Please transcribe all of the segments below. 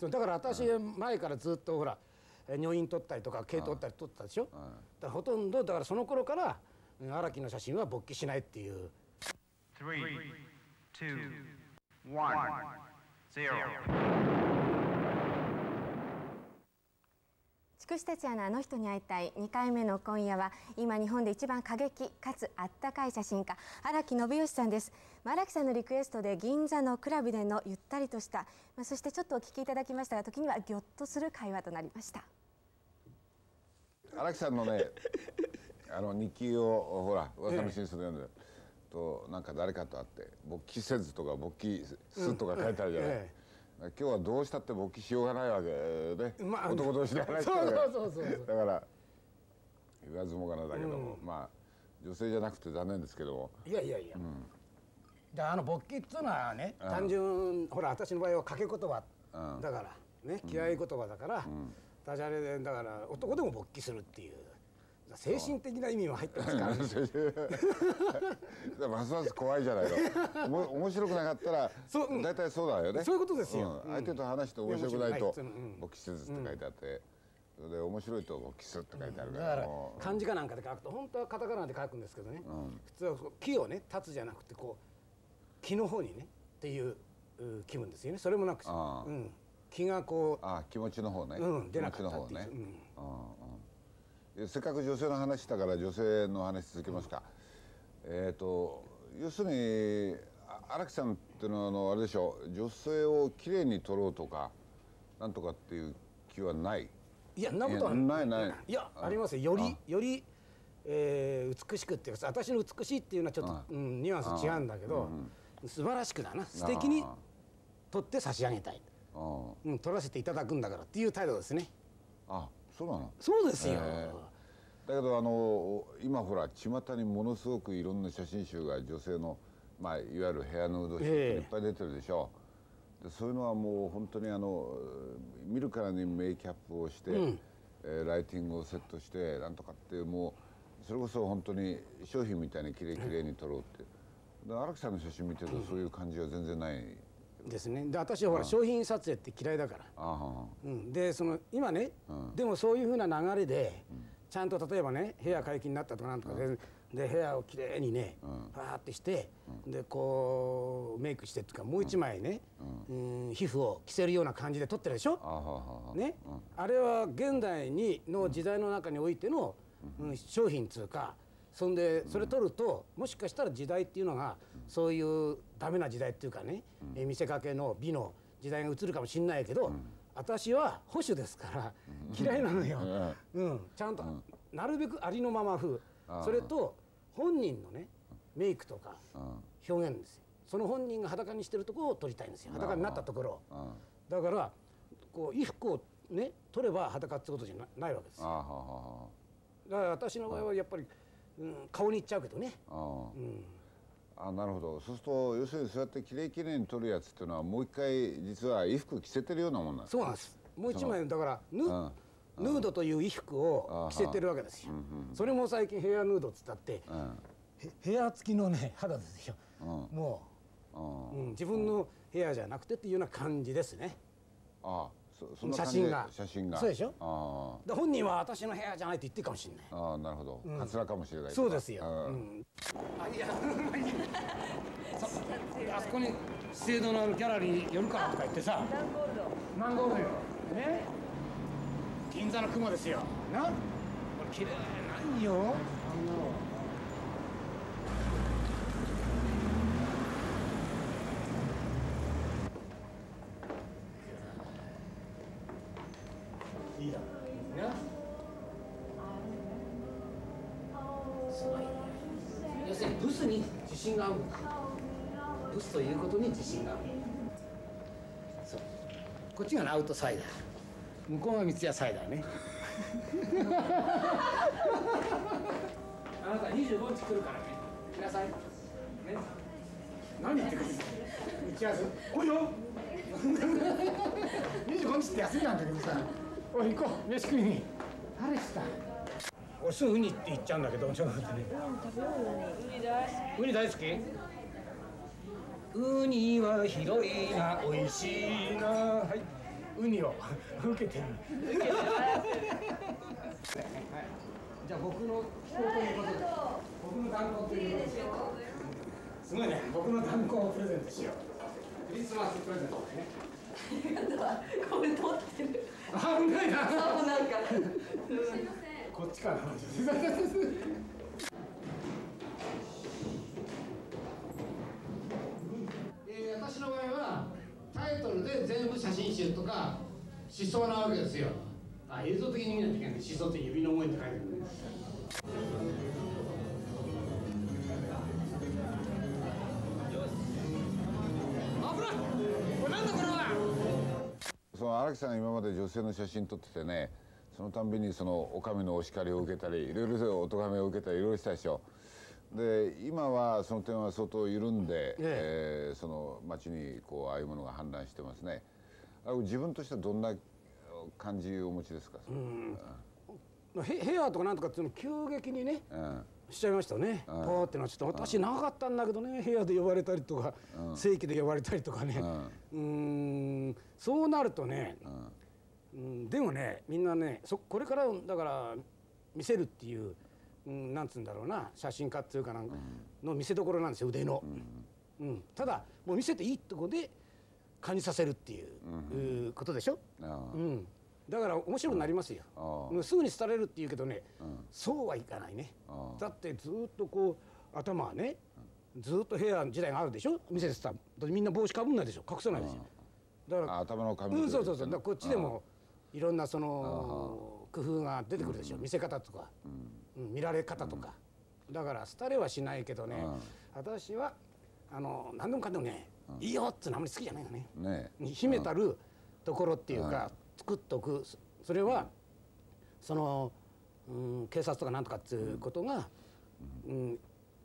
だから私前からずっとほら女院撮ったりとか毛撮ったり撮ったでしょ、だほとんどだからその頃からうん荒木の写真は勃起しないっていう。Three, two, one, 筑紫哲也のあの人に会いたい。2回目の今夜は今日本で一番過激かつあったかい写真家荒木信義さんです。まあ荒木さんのリクエストで銀座のクラブでのゆったりとした、まあ、そしてちょっとお聞きいただきましたが時にはぎょっとする会話となりました。荒木さんのね あの日記をほら噂の真相で読んで、となんか誰かと会って勃起せずとか勃起すとか書いてあるじゃない、え今日はどうしたって勃起しようがないわけで、まあ男同士で話してるそうそうそうそう。だから言わずもがなだけども、まあ女性じゃなくて残念ですけども。いやいやいや、であの勃起っていうのはね、単純ほら私の場合は掛け言葉。うん。だからね気合い言葉だから、ダジャレでだから男でも勃起するっていう精神的な意味も入ってますから、ね、ますます怖いじゃないの。面白くなかったら大体そうだよね。そういうことですよ。うん。相手と話して面白くないといや面白くない。うん。勃起せずって書いてあって、それで面白いと勃起するって書いてあるか、ら漢字かなんかで書くと本当はカタカナで書くんですけどね、普通は木をね立つじゃなくてこう木の方にねっていうう気分ですよね。それもなくし、ん、木がこあ気持ちの方ね、う、うん、出気な持ちの方ね、かったっていう、うんうん。うん。えせっかく女性の話したから女性の話続けますか、えっ、と要するにあ荒木さんっていうのはあのあれでしょう。女性をきれいに撮ろうとかなんとかっていう気はない？いやなことはいないない。いやあ。りますよ。よりより、えー美しくっていうか私の美しいっていうのはちょっと、あ。うん、ニュアンス違うんだけど、素晴らしくだな。素敵にあ。撮って差し上げたい、あ。うん、撮らせていただくんだからっていう態度ですね。あそうなの？そうですよ、えだけどあの今ほら巷にものすごくいろんな写真集が女性の、まあ、いわゆるヘアヌード集っいっぱい出てるでしょ、でそういうのはもう本当にあの見るからにメイキャップをして、うん。えーライティングをセットしてなんとかっていうもうそれこそ本当に商品みたいにきれいきれいに撮ろうって。で荒木さんの写真見てるとそういう感じは全然ない、ですね。で私はほら商品撮影って嫌いだから、あうん、でその今ね、うん。でもそういうふうな流れで、ちゃんと例えばね部屋解禁になったとかなんとかで,、で部屋をきれいにね、ファーってして、でこうメイクしてっていうかもう一枚ね、うん。皮膚を着せるような感じで撮ってるでしょ？ね、あれは現代にの時代の中においての、うん。商品つうかそんでそれ取るともしかしたら時代っていうのがそういうダメな時代っていうかね、え見せかけの美の時代が移るかもしれないけど、私は保守ですから嫌いなのよ、うん、ちゃんとなるべくありのまま風あそれと本人のねメイクとかうん。表現ですよ。その本人が裸にしてるところを撮りたいんですよ。裸になったところ。だからこう衣服をね取れば裸ってことじゃなないわけですよ。だから私の場合はやっぱり、うん、顔にいっちゃうけどね、はうん、ああなるほど。そうすると要するにそうやってきれいきれいに撮るやつっていうのはもう一回実は衣服着せてるようなもんなんですそうなんです。もう一枚だからヌ,、うん。ヌードという衣服を着せてるわけですよ。うんうんそれも最近ヘアヌードっつったってうん。へヘア付きのね肌ですよ。うん。もう。んう、うん、自分のヘアじゃなくてっていうような感じですね。ああ写真が。写真が。そうでしょ？本人は私のヘアじゃないって言ってるかもしれない。あああなるほど、カツラかもしれないそうですよ、うん。うん、あいやそあそこに資生堂のあのギャラリー寄るからとか言ってさ。マンゴールドよね銀座の雲ですよ。な？これ綺麗なんよ。あのいいだろねすごいね要するにブスに自信があるんだブスということに自信があるそうこっちがアウトサイダー。向こうが三ツ矢サイダーね。あなた25日来るからね。来なさい。ね。何言ってくるの？打ち合わせ？おいよ。25日って休みなんだけどさ。おい行こう。飯食いに。あれした？俺すぐウニって言っちゃうんだけどちょっと待ってね。ウニ大好き？ウニは広いな美味しいな。はい。ウニを。受けてる。じゃあ僕の一言のことで。僕の団子ということですよすごいね。僕の団子をプレゼントしよう。クリスマスプレゼントね。これ撮ってる。危ない。な。こっちから で全部写真集とか思想なわけですよ。あ映像的に見ないといけない思想って指の思いって書いてあるね危ないこれなんだこれは？その荒木さんが今まで女性の写真撮っててねそのたんびにそのお上のお叱りを受けたりいろいろお咎めを受けたりいろいろしたでしょで今はその点は相当緩んで、えーその街にこうああいうものが氾濫してますね。あれ自分としてはどんな感じをお持ちですか、それヘヘアとかなんとかっていうの急激にねうん。しちゃいましたね。ポーってのはちょっと私長かったんだけどね 部屋で呼ばれたりとか、正規で呼ばれたりとかね、うーん。そうなるとね、うん、でもねみんなねそこれからだから見せるっていう、うん、なんつうんだろうな写真家っていうかなんかの見せどころなんですよ腕の、うん。ただもう見せていいとこで感じさせるっていう、うーことでしょ、あうん、だから面白くなりますよ、あうんすぐに廃れるって言うけどね、そうはいかないね。あだってずっとこう頭はねずっとヘア時代があるでしょ？見せてたみんな帽子かぶんないでしょ？隠さないですよだからあ頭の髪うんそうそうそう。こっちでもいろんなその工夫が出てくるでしょ？見せ方とか、うん見られ方とか。だから廃れはしないけどね私はあの何でもかんでもねいいよってのはあんまり好きじゃないよね。ね秘めたるところっていうか、作っとく。そそれは、その、うん、警察とかなんとかっていうことが、うん。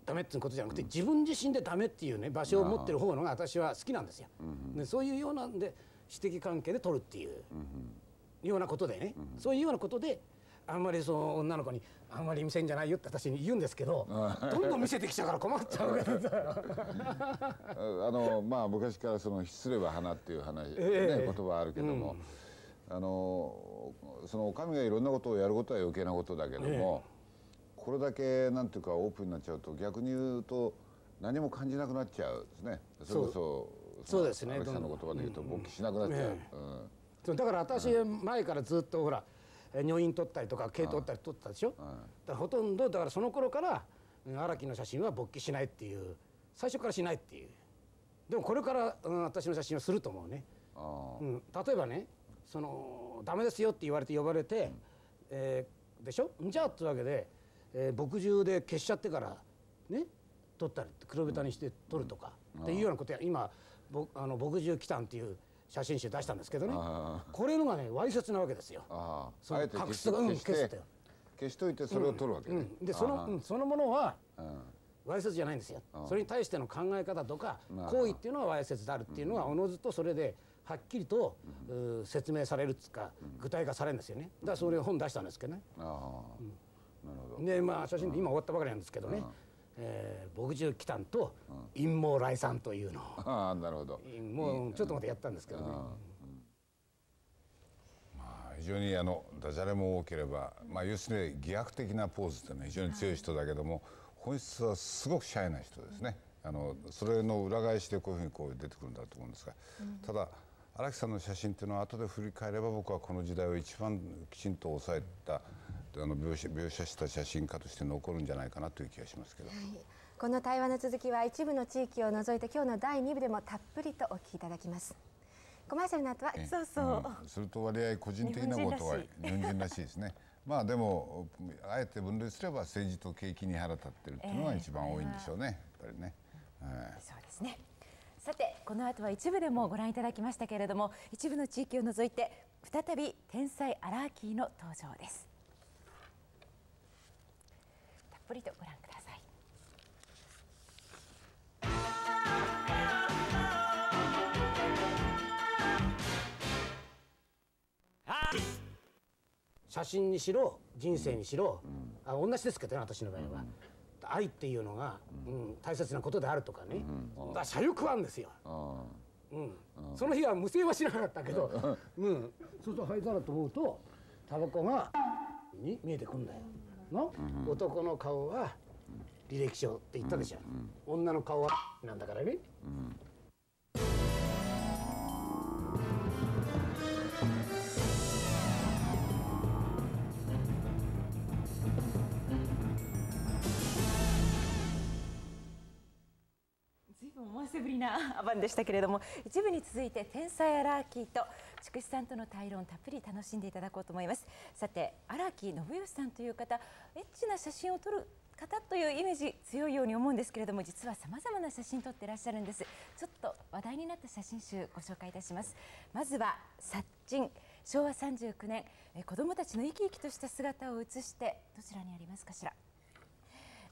ダメっていうことじゃなくて、自分自身でダメっていうね場所を持ってる方のが私は好きなんですよ。でそういうようなんで私的関係で取るっていう、ようなことでね、そういうようなことであんまりその女の子に「あんまり見せんじゃないよ」って私に言うんですけどどんどん見せてきちゃうから困っちゃう。あのまあ昔からその「失礼は花」っていう話、ねええ。言葉あるけども、あのそのお上がいろんなことをやることは余計なことだけども、これだけなんていうかオープンになっちゃうと逆に言うと何も感じなくなっちゃうですね。それこそそう。ですね。荒木さんの言葉で言うと勃起しなくなっちゃう、ええ。うん。だから私前からずっとほらえー女院取ったりとか毛取ったり取ったでしょ、だからほとんどだからその頃からうん荒木の写真は勃起しないっていう。最初からしないっていう。でもこれから、うん、私の写真はすると思うね、あうん、例えばねそのダメですよって言われて呼ばれて、えーでしょ？じゃあってわけで、えー墨汁で消しちゃってからね？取ったり黒ベタにして取るとか、っていうようなことや今ぼあの墨汁キタンっていう写真集出したんですけどね。あこれのがねわいせつなわけですよ。あその隠すとかうん消して消すと。よ消しといてそれを取るわけね、うん、でその、うん、そのものはうん。わいせつじゃないんですよ。それに対しての考え方とか行為っていうのはわいせつであるっていうのはおのずとそれではっきりと、う説明されるっつうか具体化されるんですよね。だからそれを本出したんですけどね。なるほど。でまあ写真で今終わったばかりなんですけどね、えー、墨汁キタンと陰謀来産というの。を、ああなるほど。もうちょっとまでやったんですけどね。非常にあのダジャレも多ければ、まあ、要するに偽悪的なポーズっていうのは非常に強い人だけども、本質はすごくシャイな人ですね。あのそれの裏返しでこういうふうにこう出てくるんだと思うんですが、ただ荒木さんの写真っていうのは後で振り返れば僕はこの時代を一番きちんと抑えたあの描写描写した写真家として残るんじゃないかなという気がしますけど。この対話の続きは一部の地域を除いて今日の第2部でもたっぷりとお聞きいただきますコマーシャルの後はそうそう、うんそれと割合個人的なことは日本人らしいですね。まあでもあえて分類すれば政治と景気に腹立ってるっていうのが一番多いんでしょうね。やっぱりね。はいそうですね。さてこの後は一部でもご覧いただきましたけれども一部の地域を除いて再び天才アラーキーの登場ですぷりとご覧ください。写真にしろ人生にしろ、あ同じですけどね私の場合は、愛っていうのが、うん大切なことであるとかね、だから社欲はあるんですよ、あうん。その日は無声はしなかったけど、うん、そうすると灰皿と思うとタバコがに見えてくんだよ。の、男の顔は履歴書って言ったでしょ、女の顔はなんだからね。ずいぶん思わせぶりなアバンでしたけれども一部に続いて天才アラーキーと筑紫さんとの対論たっぷり楽しんでいただこうと思います。さて荒木信義さんという方エッチな写真を撮る方というイメージ強いように思うんですけれども実はさまざまな写真撮ってらっしゃるんです。ちょっと話題になった写真集ご紹介いたします。まずは殺人昭和39年え子どもたちの生き生きとした姿を写してどちらにありますかしら、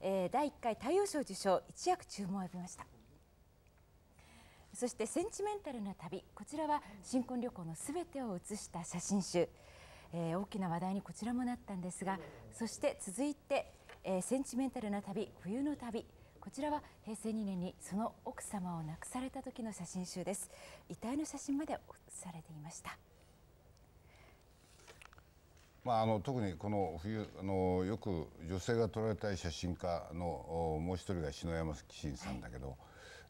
えー第1回太陽賞受賞一躍注目を浴びました。そしてセンチメンタルな旅こちらは新婚旅行のすべてを写した写真集、えー大きな話題にこちらもなったんですがそして続いて、えーセンチメンタルな旅冬の旅こちらは平成2年にその奥様を亡くされた時の写真集です。遺体の写真まで写されていました。まあ、あの特にこの冬あのよく女性が撮られたい写真家のおもう一人が篠山紀信さんだけど、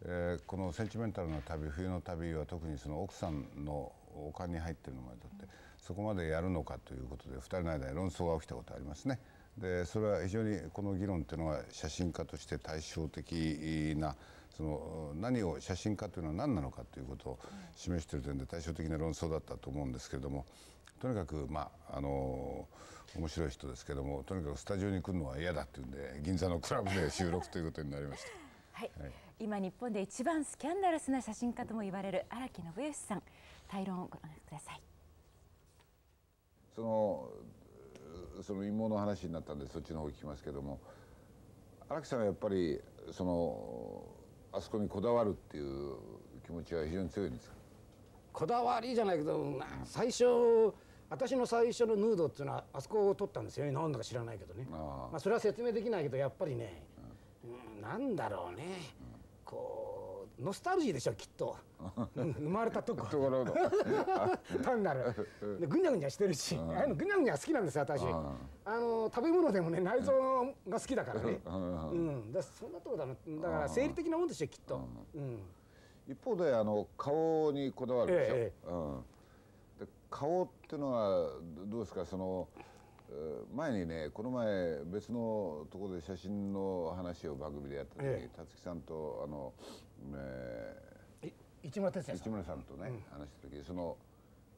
えーこの「センチメンタルな旅冬の旅」は特にその奥さんのお棺に入ってるのまで撮ってそこまでやるのかということで2人の間に論争が起きたことありますね。でそれは非常にこの議論っていうのは写真家として対照的なその何を写真家というのは何なのかということを示している点で対照的な論争だったと思うんですけれどもとにかくまああの面白い人ですけどもとにかくスタジオに来るのは嫌だっていうんで銀座のクラブで収録ということになりました。はい、今日本で一番スキャンダラスな写真家とも言われる荒木信義さん。対論をご覧ください。そのその陰謀の話になったんでそっちの方聞きますけども荒木さんはやっぱりそのあそこにこだわるっていう気持ちは非常に強いんですか？こだわりじゃないけど、まあ最初私の最初のヌードっていうのはあそこを撮ったんですよ。ね何だか知らないけどね。まあ、それは説明できないけどやっぱりね、うん、なんだろうね、こうノスタルジーでしょきっと、う ん生まれたとこ 単なる。でぐにゃぐにゃしてるし、ああいうのぐにゃぐにゃ好きなんですよ私、ああの食べ物でもね内臓が好きだから。ね、うん。うん、だそんなとこだな。だから生理的なもんですよきっと、うん。一方であの顔にこだわるでしょ、えうん、で顔っていうのはどどうですか？そのえー前にねこの前別のところで写真の話を番組でやった時にえ辰木さんとあの、えーい市村哲也さん。市村さんとね、話した時その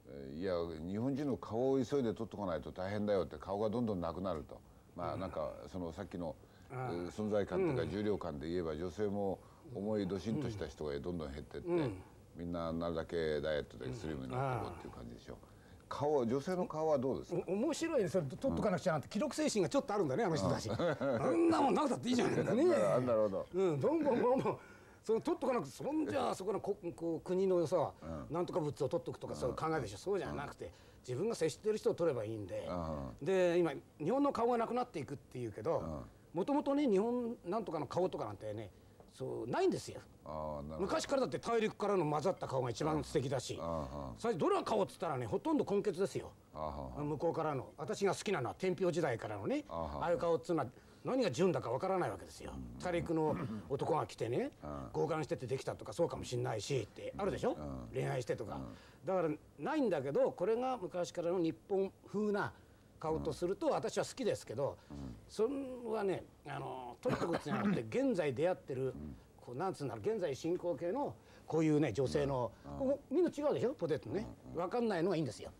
えーいや日本人の顔を急いで撮っとかないと大変だよって顔がどんどんなくなると。まあなんかそのさっきの、えー存在感とか重量感で言えば女性も重いドシンとした人がどんどん減ってって、みんななるだけダイエットでスリムになっていこうっていう感じでしょ顔女性の顔はどうですか？お面白いね。それ取っとかなくちゃなんて。記録精神がちょっとあるんだねあの人たち。あんなもんなくたっていいじゃないか ねあなるほどうんどんどんどんどん。その取っとかなくてそんじゃそこのここう国のさ、なんとか物を取っとくとかそういう考えでしょそうじゃなくて自分が接してる人を取ればいいんでで今日本の顔がなくなっていくっていうけどもともとね日本なんとかの顔とかなんてねそうないんですよ。昔からだって大陸からの混ざった顔が一番素敵だし。あ最初どれが顔っつったらねほとんど根血ですよ。向こうからの。私が好きなのは天平時代からのねああいう顔っつうのは何が純だかわからないわけですよ。大陸の男が来てね強姦しててできたとかそうかもしんないしってあるでしょ？恋愛してとか。だからないんだけどこれが昔からの日本風な顔とすると私は好きですけどそれはねあのとにかくじゃなくて現在出会ってるこうなんつうんだろう現在進行形のこういうね女性のここみんな違うでしょ？ポテトね。分かんないのがいいんですよ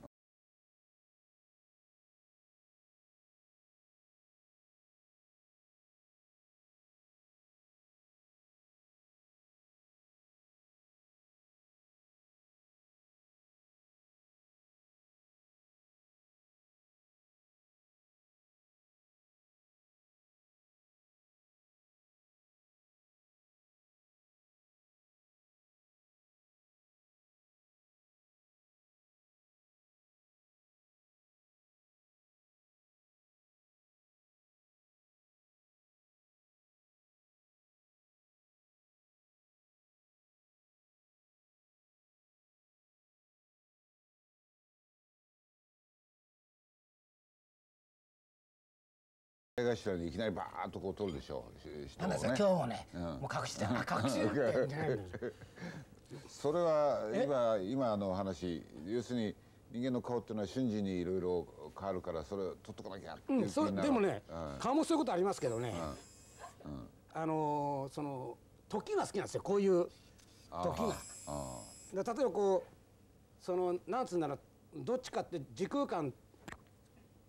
頭にいきなりバーッとこう撮るでしょ人なんです今日もね、もう隠してあ隠してるって。それは今今の話要するに人間の顔っていうのは瞬時にいろいろ変わるからそれを撮っとかなきゃっていううん、そでもね、うん。顔もそういうことありますけどね、あのーその時が好きなんですよこういう時が。あで例えばこうそのなんつうんだろうどっちかって時空間っ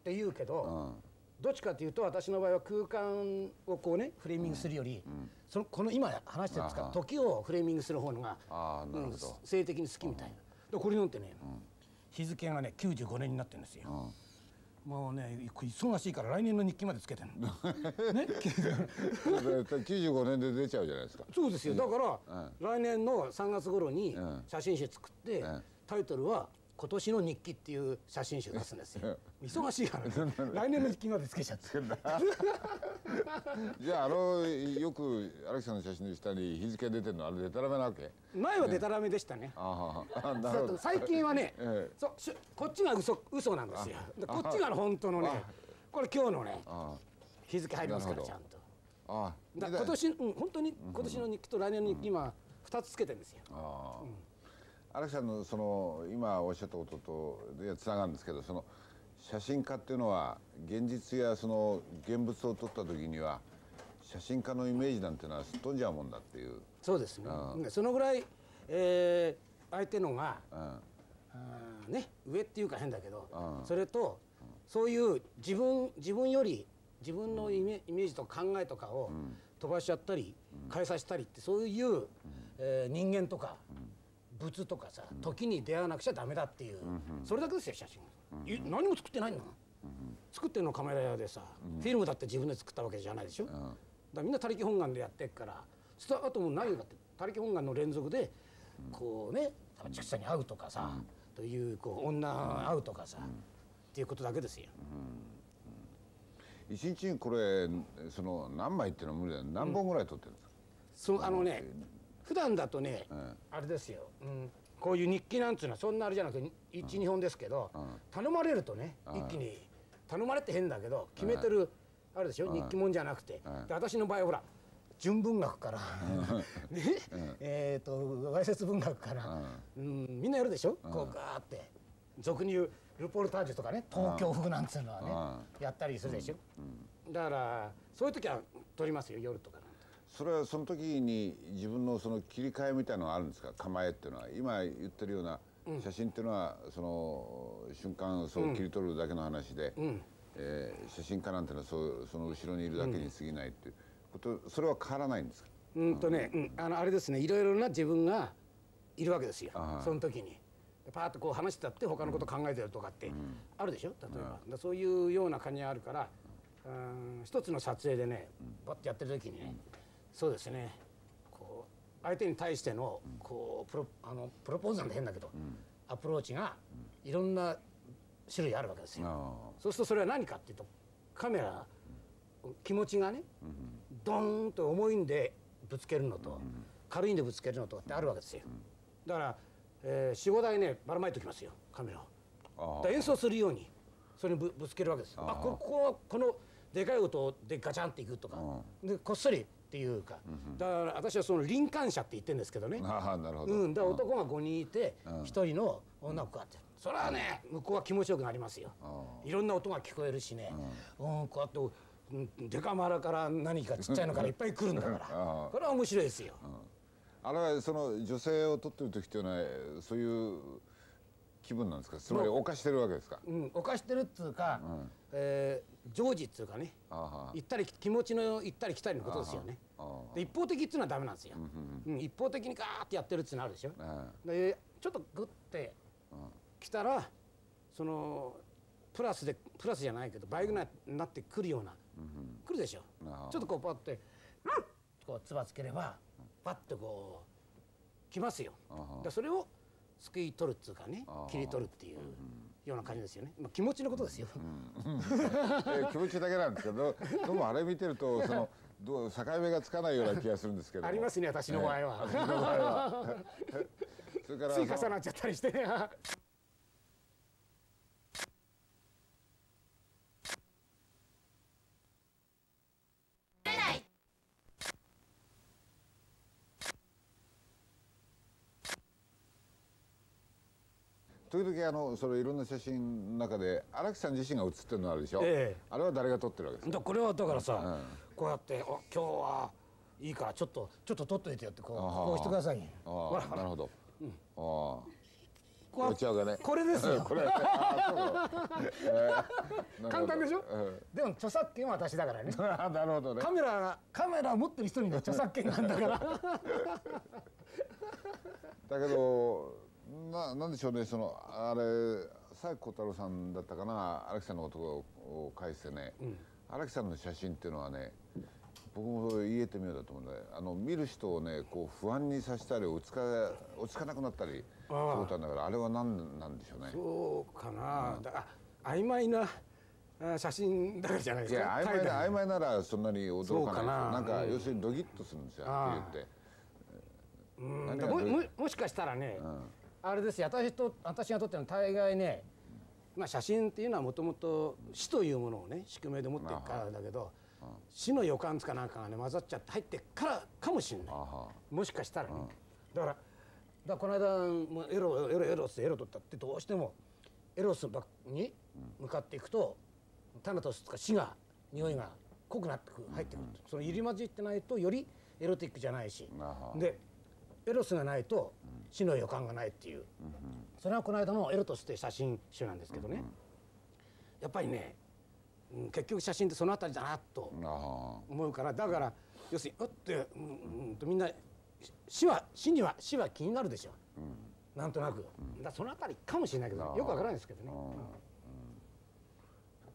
て言うけど、あうんどっちかっていうと私の場合は空間をこうねフレーミングするより、そのこの今話してるんですか時をフレーミングする方のがうん性的に好きみたいな。でこれなんてね、日付がね95年になってるんですよ。もうね忙しいから来年の日記までつけてるの。ね、95年で出ちゃうじゃないですか。そうですよ。だから、来年の3月頃にうん。写真集作って、ん。タイトルは「今年の日記」っていう写真集出すんですよ。忙しいから、ね、来年の日記までつけちゃって。じゃああのよく荒木さんの写真の下に日付出てるのあれでたらめなわけ？前はデタラメでしたね。ああなるほど。最近はね、ええ。そこっちが嘘嘘なんですよ。でこっちが本当のねこれ今日のねあ日付入りますからちゃんと。ああ今年、うん、本当に今年の日記と来年の日記今2つつけてるんですよ。ああ荒木さんのその今おっしゃったこととでつながるんですけどその写真家っていうのは現実やその現物を撮った時には写真家のイメージなんていうのはすっ飛んじゃうもんだっていう、そうですね。あねそのぐらい、えー相手のがうん、ね上っていうか変だけどうん。それとそういう自分自分より自分のイメイメージとか考えとかを飛ばしちゃったり変えさせたりってそういうえー人間とか物とかさ時に出会わなくちゃダメだっていうそれだけですよ写真。い何も作ってないんだもん作ってるのカメラ屋でさフィルムだって自分で作ったわけじゃないでしょ。だからみんな他力本願でやってっからそしたらあともうないよ。だって他力本願の連続でこうねちくさんに会うとかさというこう女会うとかさっていうことだけですよ。一日にこれその何枚っていうのは無理だよ。何本ぐらい撮ってるんですか、そうあのね普段だとね、んあれですよ、うん、こういう日記なんつうのはそんなあれじゃなくて12、本ですけど、頼まれるとね一気に頼まれって変だけど決めてる、あるでしょ、日記もんじゃなくて、で私の場合はほら純文学から、ねえっ、とわいせつ文学から、うん、みんなやるでしょ、こうガーって。俗に言うルポルタージュとかね東京風なんつうのはね、やったりするでしょ、だからそういう時は撮りますよ夜とかそれはその時に自分のその切り替えみたいのがあるんですか？構えっていうのは。今言ってるような写真っていうのはその瞬間そう切り取るだけの話で、えー写真家なんていうのはそうその後ろにいるだけに過ぎないっていう。ことそれは変わらないんですか？うんとね、うん、あのあれですね。いろいろな自分がいるわけですよ。あはいその時に。パーッとこう話してたって他のこと考えてるとかってあるでしょ？例えば、だからそういうような感じがあるからうん一つの撮影でねバッてやってる時にねそうですね。こう相手に対してのこうプロあのプロポーズなんて変だけど、アプローチがいろんな種類あるわけですよ。あそうするとそれは何かっていうとカメラ気持ちがね、ドーンと重いんでぶつけるのと、軽いんでぶつけるのとってあるわけですよ。だから、えー、45台ねばらまいておきますよカメラを。演奏するようにそれにぶぶつけるわけですよ。あこここはこのでかい音でガチャンっていくとか、でこっそりっていうか、だから私はその輪関車って言ってるんですけどね。ああなるほど、うん、だ男が5人いて1人の女の子があってそれはね向こうは気持ちよくなりますよ。いろんな音が聞こえるしね。うん。こうやってうんデカマラから何かちっちゃいのからいっぱい来るんだから。あこれは面白いですよ。あれはその女性を撮ってる時っていうのはそういう気分なんですか？つまり犯してるわけですか？うん。犯してるっつうかえー常時っつうかね。行ったり気持ちの行ったり来たりのことですよね。で一方的っていうのはダメなんですよ。うん一方的にガーってやってるっていうのあるでしょ。あでちょっとグッて来たらそのプラスでプラスじゃないけど倍ぐらいになってくるような、来るでしょ。ちょっとこうパッて「うん!」こうつばつければパッとこう来ますよ。それをすくい取るっていうかねあ切り取るっていうような感じですよね、まあ、気持ちのことですよ、えー気持ちだけなんですけどどうもあれ見てると そのどう境目がつかないような気がするんですけども。ありますね私の場合は、私の場合は。それからつい重なっちゃったりして時々あのそれいろんな写真の中で荒木さん自身が写ってるのあるでしょ、ええ。あれは誰が撮ってるわけですか？だこれはだからさ、うん。こうやって「お今日はいいからちょっとちょっと取っといてよ」ってこうこうしてくださいほらほらあなるほど、ああここっちがね。これですよ。これ。あそうか。えー。簡単でしょ？うん。でも著作権は私だからね。あ なるほどね。カメラカメラを持ってる人には著作権があるんだから。だけどななんでしょうねそのあれ佐伯小太郎さんだったかな荒木さんのことを返してね。荒、木さんの写真っていうのはね僕も言えてみようだと思うんだよ。あの見る人をねこう不安にさせたり落ち着か落ち着かなくなったりそういうことなんだからあれは何なんでしょうね。そうかな、だあ曖昧なあ写真だからじゃないですか。いや曖昧な曖昧ならそんなに驚かないな。なんかうん。要するにドキッとするんですよっきり言って。うん。もももしかしたらね、あれですよ。私と私が撮ってるのは大概ね、まあ、写真っていうのはもともと死というものをね宿命で持っていくからだけど死の予感つかなんかがね混ざっちゃって入ってっからかもしれない。もしかしたらね。だからだこの間もうエロエロエロスエロ撮ったってどうしてもエロスに向かっていくとタナトスとか死が匂いが濃くなってくる入ってくるその入り混じってないとよりエロティックじゃないし。でエロスがないと死の予感がないっていう、それはこの間のエロトスっていう写真集なんですけどね、やっぱりね、うん結局写真ってそのあたりだなと思うからだから要するにうって、うんうんとみんな死は死には死は気になるでしょ、なんとなく、だそのあたりかもしれないけどよくわからないですけどね、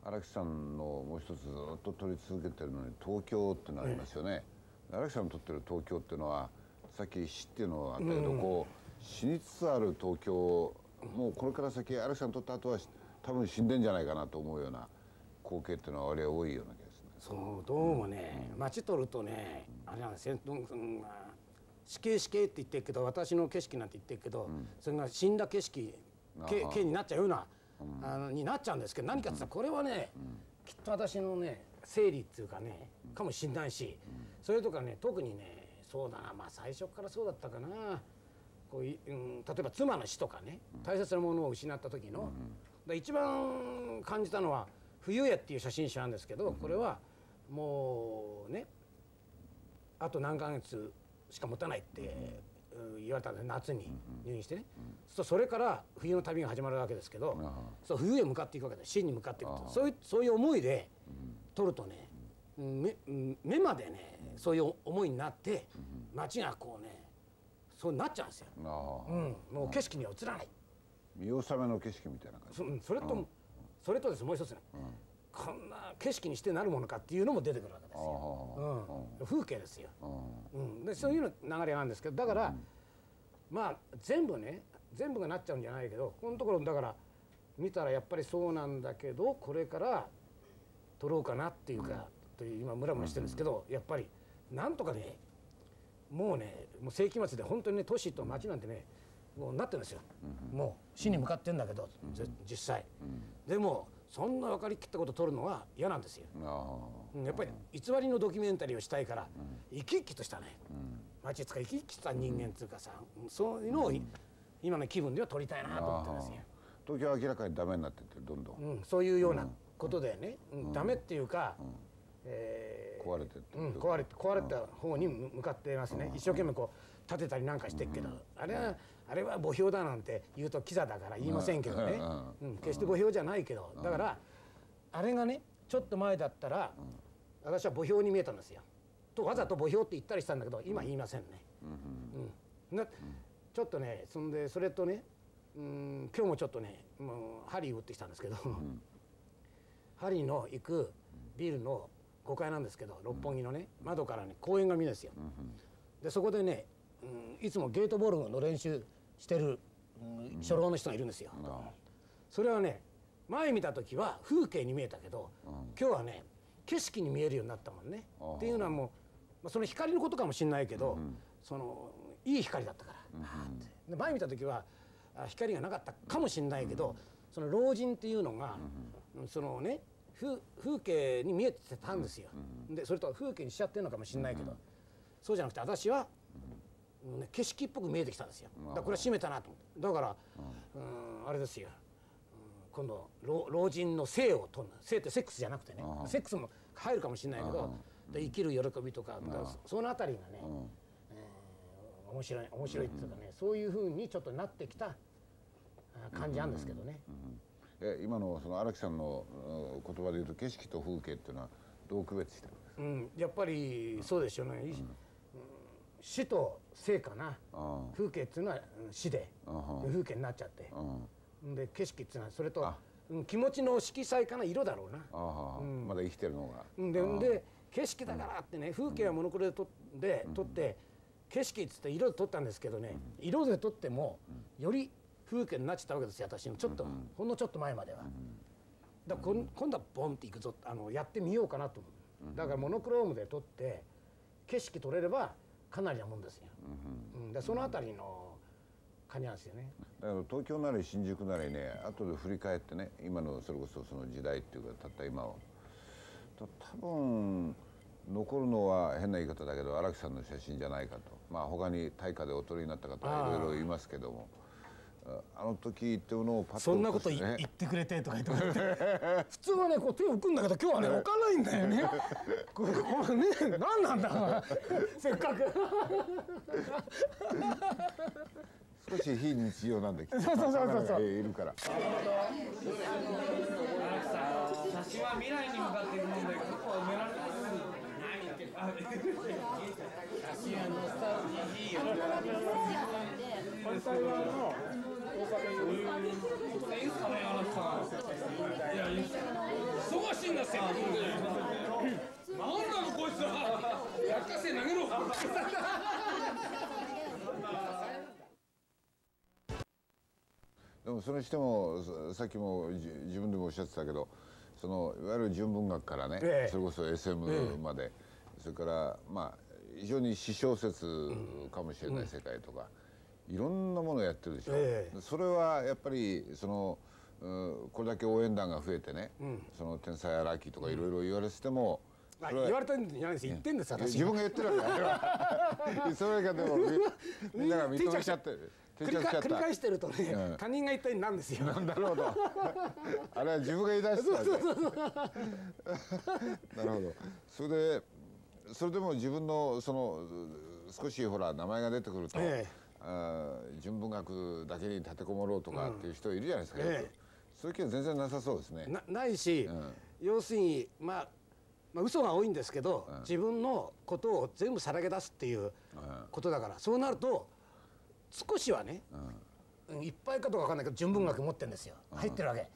荒木さんのもう一つずっと撮り続けてるのに東京ってのありますよね、荒木さんの撮ってる東京っていうのはさっき死っていうのがあったけど、こう死につつある東京もうこれから先荒木さん撮った後は多分死んでんじゃないかなと思うような光景っていうのは割合多いような気がするね。そうどうもね街取るとねあれなんですよ、うんまあ死刑死刑って言ってるけど私の景色なんて言ってるけど、それが死んだ景色刑になっちゃうような、あのになっちゃうんですけど何かって言ったらこれはね、きっと私のね整理っていうかねかもしれないし、それとかね特にねそうだなまあ最初からそうだったかな。こうい、うん、例えば妻の死とかね大切なものを失った時の、で一番感じたのは「冬へ」っていう写真集なんですけどこれはもうねあと何ヶ月しか持たないって、うん言われたんです夏に入院してね、そうそれから冬の旅が始まるわけですけど、そう冬へ向かっていくわけです死に向かっていくと。そういうそういう思いで撮るとね、うん目うん目までねそういう思いになって街がこうねそうなっちゃうんですよ、うん、もう景色には映らない。見納めの景色みたいな感じ。そうんそれと、それとですもう一つね、こんな景色にしてなるものかっていうのも出てくるわけですあよ、はうん、風景ですよ、うん、でそういうの流れがあるんですけどだから、まあ全部ね全部がなっちゃうんじゃないけどこのところだから見たらやっぱりそうなんだけどこれから撮ろうかなっていうか、という今ムラムラしてるんですけど、やっぱりなんとかねもうねもう世紀末で本当にね都市と町なんてねもうなってるんですよ、もう死に向かってんだけど、ぜ実際、でもそんな分かりきったこと撮るのは嫌なんですよ。やっぱり偽りのドキュメンタリーをしたいから、生き生きとしたね、街つか生き生きした人間っていうかさ、そういうのをい今の気分では撮りたいなと思ってるんですよ。東京は明らかにダメになってってどんどん、そういうようなことでね、うんダメっていうか、えー壊れてうん、壊れて壊れた方に向向かってますね、一生懸命こう立てたりなんかしてるけど、あれはあれは墓標だなんて言うとキザだから言いませんけどね、うん。決して墓標じゃないけど、だからあれがねちょっと前だったら、私は墓標に見えたんですよ。とわざと墓標って言ったりしたんだけど今言いませんね。うん。なちょっとねそんでそれとねうん今日もちょっとねもうハリー打ってきたんですけど、ハリーの行くビルの5階なんですけど六本木のね窓からね公園が見えるんですよ。でそこでね、うん、いつもゲートボールの練習してる、うん、初老の人がいるんですよ。あそれはね前見た時は風景に見えたけど、今日はね景色に見えるようになったもんね。っていうのはもう、まあ、その光のことかもしれないけど、そのいい光だったから、で前見た時はあ光がなかったかもしれないけど、その老人っていうのが、うんそのね風風景に見えてたんですよ。でそれと風景にしちゃってるのかもしれないけど、そうじゃなくて私はね景色っぽく見えてきたんですよ。だからこれは閉めたなと思って。だから、うん、あれですよ、うん今度老老人の性を取る。性ってセックスじゃなくてね。セックスも入るかもしれないけどで生きる喜びとかそそのあたりがね、えー面白い面白いっていうかね、そういうふうにちょっとなってきたあ感じなんですけどね。え今のその荒木さんのうん言葉で言うと景色と風景っていうのはどう区別してるんですか？うん、やっぱりそうでしょうね、いうん死と生かな。あ風景っていうのはうん死で風景になっちゃって。あうんで景色っていうのはそれと気持ちの色彩かな色だろうな。あはまだ生きてるのが。うんでで景色だからってね風景はモノクロで撮で撮って景色っつって色で撮ったんですけどね色で撮ってもより風景になっちゃったわけですよ私の。ちょっとほんのちょっと前までは。だからこん今度はボンっていくぞあのやってみようかなと思う。だからモノクロームで撮って景色撮れればかなりなもんですよ。うん、でそのあたりの感じなんですよね。だから東京なり新宿なりね後で振り返ってね今のそれこそその時代っていうかたった今を。と多分残るのは変な言い方だけど荒木さんの写真じゃないかと。まあ他に大化でお撮りになった方はいろいろいますけどもああの時っていうのをパッとそんなこと言ってくれてとか言ってもらって。普通はねこう手を置くんだけど今日はね置かないんだよね。これこれね。何なんだ せっかく。少し非日常なんで そうそうそうそうそう。いるから。写真は未来に向か。っていくもんで結構埋められない写真はノスタルジーいいよ。反対側の大阪にいいっすか。いや忙しいんだせなんだこいつは。落花生投げろ。でもそれにしてもささっきもじ自分でもおっしゃってたけどそのいわゆる純文学からね、ええそれこそ SM まで、それからまあ非常に私小説かもしれない世界とか、いろんなものをやってるでしょ、えそれはやっぱりそのうんこれだけ応援団が増えてね、その天才アラーキーとかいろいろ言われてても、言われたんじゃないです。言ってんです私。自分が言ってるわけ それがでもみみんなが認めちゃってる。繰りか繰り返ししてるとね、うん。他人が言ったようになんですよ。なるほど。あれは自分が言い出した。なるほど。それでそれでも自分のその少しほら名前が出てくると、ええあー純文学だけに立てこもろうとかっていう人いるじゃないですか。ええ。よく。そういう気は全然なさそうですね。なないし、ん。要するにまあまあ嘘が多いんですけど、自分のことを全部さらけ出すっていうことだから、そうなると少しはね、うん。いっぱいかどうかわかんないけど純文学持ってるんですよ、入ってるわけ、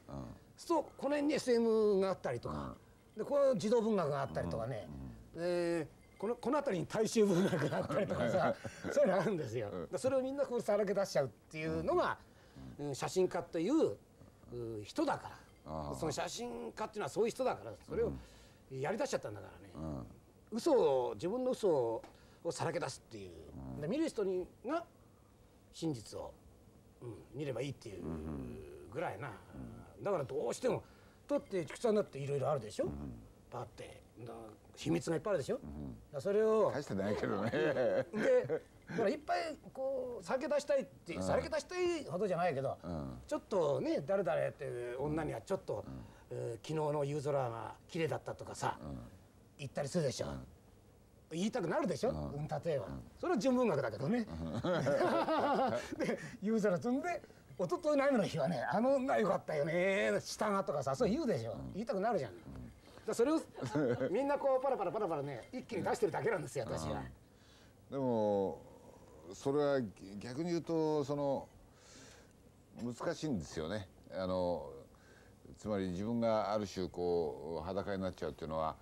そうこの辺に SM があったりとか、でこの児童文学があったりとかね、でこのこの辺りに大衆文学があったりとかさ そういうのがあるんですよ、でそれをみんなこうさらけ出しちゃうっていうのが、うん写真家というう人だから。その写真家っていうのはそういう人だからそれをやりだしちゃったんだからね、嘘を自分の嘘をさらけ出すっていう、で見る人にが真実を、うん、見ればいいっていうぐらいな、だからどうしてもだって畜産だっていろいろあるでしょ、パーって。だ秘密がいっぱいあるでしょ、だからそれを大してないけどね。でだからいっぱいこうさらけ出したいってさらけ出したいほどじゃないけど、ちょっとね誰々って女にはちょっと、えー昨日の夕空が綺麗だったとかさ、言ったりするでしょ、言いたくなるでしょ、うん。例えば、それは純文学だけどね、で夕空積んで一昨日の雨の日はねあの女良かったよね下がとかさそう言うでしょ、言いたくなるじゃん、だからそれをみんなこうパラパラパラパラね一気に出してるだけなんですよ私は。でもそれは逆に言うとその難しいんですよね。あのつまり自分がある種こう裸になっちゃうっていうのは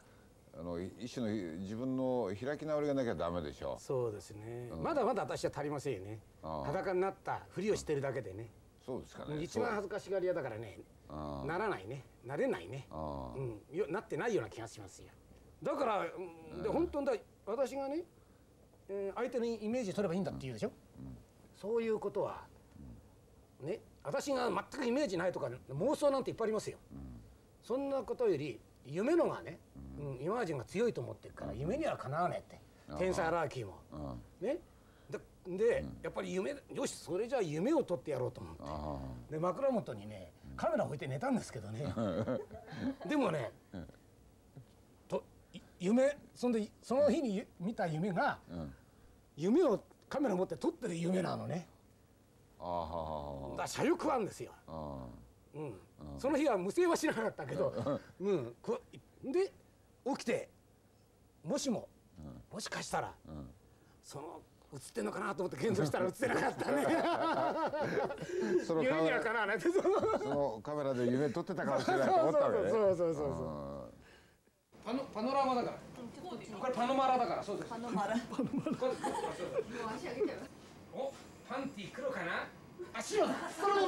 あの一種の自分の開き直りがなきゃダメでしょ。そうですね、まだまだ私は足りませんよね。裸になったふりをしてるだけでね。そうですかね。一番恥ずかしがり屋だからね。あならないねなれないね。うん。よなってないような気がしますよ。だから、うん。で本当だ私がね、えー相手のイメージ取ればいいんだって言うでしょ、そういうことはね私が全くイメージないとか妄想なんていっぱいありますよ、そんなことより夢のがね、うん。イマージンが強いと思ってるから夢にはかなわねえって。天才アラーキーも。あね、でで、やっぱり夢よしそれじゃあ夢を取ってやろうと思って。あ。で枕元にねカメラ置いて寝たんですけどね。でもねとい夢そんでその日にゆ見た夢が、夢をカメラ持って撮ってる夢なのね。ああだから車力はんですよ、あうん。その日は無声はしなかったけど、うん、こで起きてもしも、もしかしたら、その映ってんのかなと思って検討したら映ってなかったね。そのカ夢にメラはかなわない。でそうそのカメラで夢撮ってたかもしれないと思ったわけね。そうそうそうそうそう。あパノパノラマだから。これパノマラだから。そうです。パノマラ。パノマラ。おパンティ黒かな？あ白だ。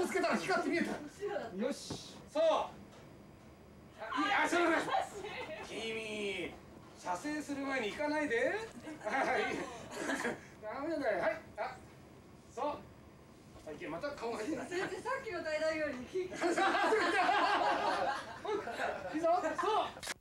つけたら光って見えた。よし。そう。あいい。あそうだ。君射精する前に行かないで。はいダメだよはいあそう最近また顔が入ってない先生さっきの大々よりいいぞそう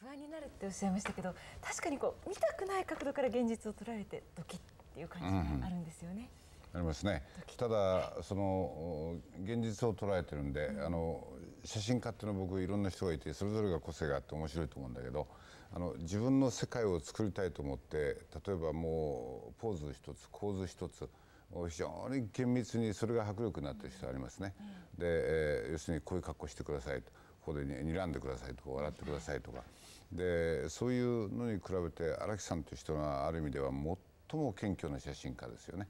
不安になるっておっしゃいましたけど確かにこう見たくない角度から現実を捉えてドキッっていう感じがあるんですよね。ありますねただその現実を捉えてるんで、あの写真家っていうのは僕いろんな人がいてそれぞれが個性があって面白いと思うんだけどあの自分の世界を作りたいと思って例えばもうポーズ一つ構図一つ非常に厳密にそれが迫力になってる人ありますね。で、えー要するにこういう格好してくださいとここで、ね、睨んでくださいとか笑ってくださいとかでそういうのに比べて荒木さんという人はある意味では最も謙虚な写真家ですよね。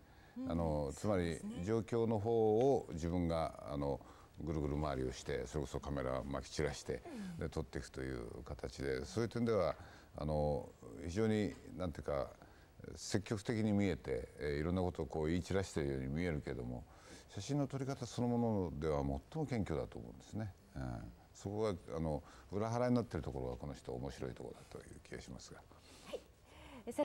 あのつまり状況の方を自分があのぐるぐる回りをしてそれこそカメラ巻き散らしてで撮っていくという形でそういう点ではあの非常になんていうか積極的に見えて、えーいろんなことをこう言い散らしているように見えるけれども写真の撮り方そのものでは最も謙虚だと思うんですね。うん、そこがあの裏腹になっているところがこの人面白いところだという気がしますが。さ